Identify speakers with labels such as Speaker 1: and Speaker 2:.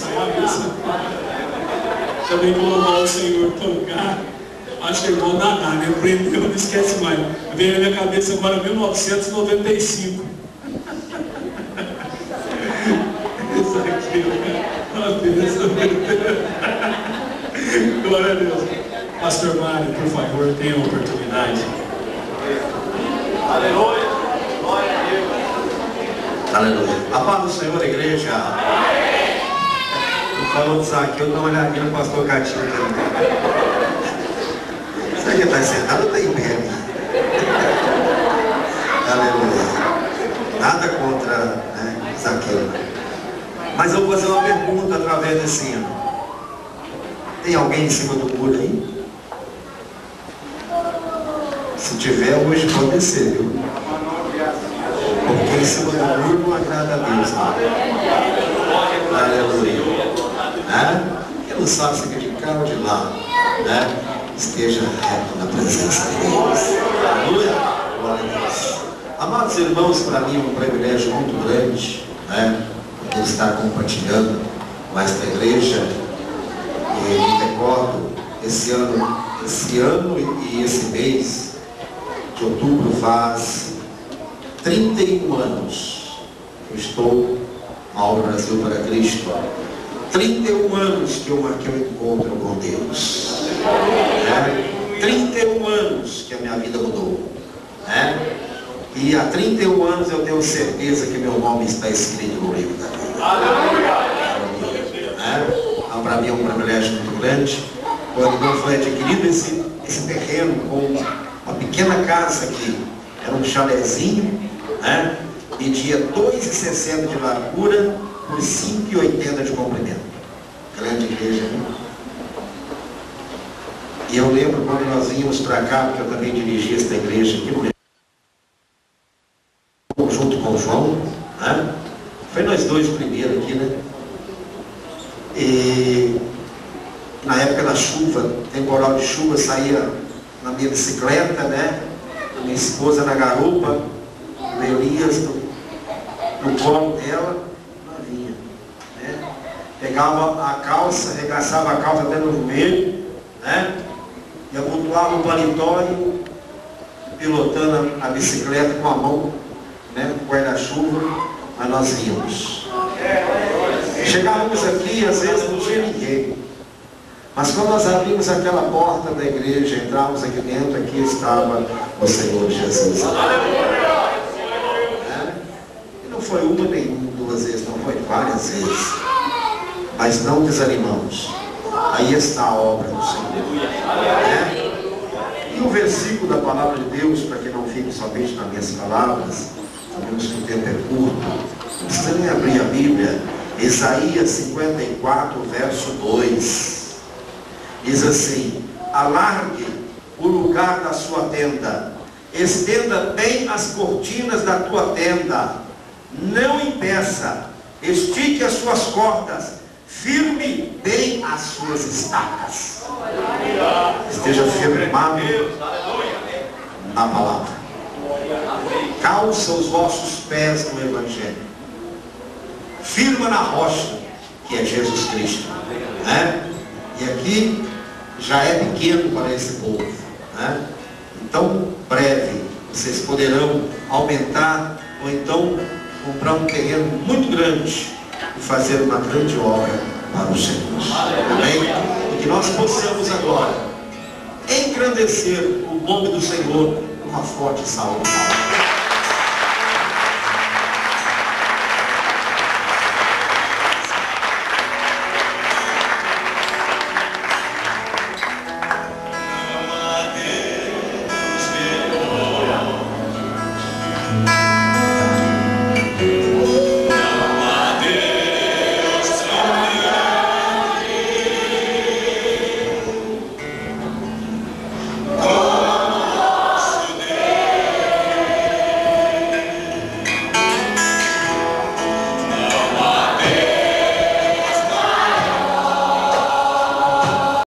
Speaker 1: também a missa. se vem com o
Speaker 2: Senhor, tocar. Acho que é igual nadar, né? Eu não esquece mais. Veio na minha cabeça agora 1995. Isso aqui, né? Bênção. Glória a Deus. Pastor Mário, por favor, tenha a oportunidade.
Speaker 3: Aleluia. Glória a Deus.
Speaker 4: Aleluia. A paz do Senhor, igreja. Amém falou do Zaqueu, dá uma olhadinha no pastor Gatinho também. Será que está sentado ou está em pé? Aleluia. Nada contra né, Zaqueu. Mas eu vou fazer uma pergunta através desse ano. Tem alguém em cima do muro aí? Se tiver, hoje pode descer, viu? Porque em cima do muro não agrada a Deus. Aleluia. Cá ou de lá, né? esteja reto na presença de Deus. Aleluia. Glória a Deus. Amados irmãos, para mim é um privilégio muito grande, né? Poder estar compartilhando com esta igreja. E me recordo, esse ano, esse ano e esse mês de outubro faz 31 anos que eu estou ao Brasil para Cristo. 31 anos que eu marquei o encontro com Deus. Né? 31 anos que a minha vida mudou. Né? E há 31 anos eu tenho certeza que meu nome está escrito no livro da vida. Né? Então, para mim é um privilégio muito grande. Quando eu foi adquirido esse, esse terreno com uma pequena casa aqui, era um chalezinho, né? Media 2,60 de largura por 5,80 de comprimento. Grande igreja, né? E eu lembro quando nós vínhamos para cá, porque eu também dirigi esta igreja aqui, junto com o João, né? Foi nós dois primeiro aqui, né? E na época da chuva, temporal de chuva, saía na minha bicicleta, né? A minha esposa na garupa, o Elias no, colo dela, novinha. Né? Pegava a calça, arregaçava a calça até no joelho, né? E abotoava o paletó pilotando a bicicleta com a mão, né? Com guarda-chuva, mas nós íamos. Chegávamos aqui, às vezes não tinha ninguém. Mas quando nós abrimos aquela porta da igreja, entramos aqui dentro, aqui estava o Senhor Jesus. É? Foi uma nem duas vezes, não foi várias vezes. Mas não desanimamos. Aí está a obra do Senhor. É? E o versículo da palavra de Deus, para que não fique somente nas minhas palavras, sabemos que o tempo é curto, não precisa abrir a Bíblia. Isaías 54, verso 2. Diz assim: Alargue o lugar da sua tenda, estenda bem as cortinas da tua tenda, não impeça, estique as suas cordas, firme bem as suas estacas. Esteja firmado na palavra. Calça os vossos pés no Evangelho. Firma na rocha, que é Jesus Cristo. Né? E aqui já é pequeno para esse povo. Né? Então, breve, vocês poderão aumentar ou então comprar um terreno muito grande e fazer uma grande obra para o Senhor. Amém? E que nós possamos agora engrandecer o nome do Senhor com uma forte saúde.